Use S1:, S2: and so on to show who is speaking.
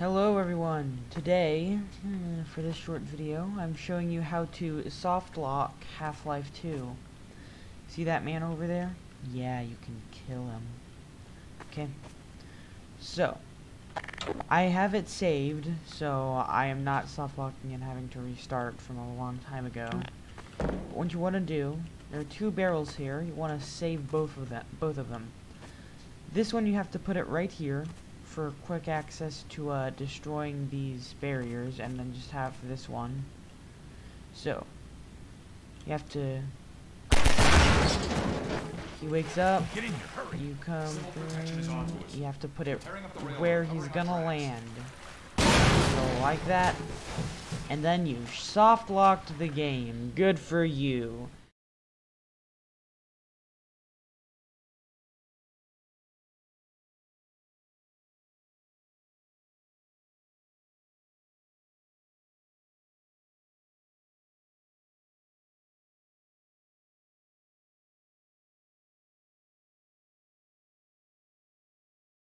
S1: Hello everyone. Today, hmm, for this short video, I'm showing you how to soft lock Half-Life 2. See that man over there? Yeah, you can kill him. Okay. So, I have it saved, so I am not soft locking and having to restart from a long time ago. But what you want to do, there are two barrels here. You want to save both of them. Both of them. This one you have to put it right here for quick access to uh, destroying these barriers, and then just have this one. So, you have to. He wakes up.
S2: Get in here, hurry.
S1: You come
S2: Civil protection is on to us.
S1: through. You have to put it
S2: Tearing up the railroad
S1: where he's gonna land. So like that, and then you soft locked the game. Good for you.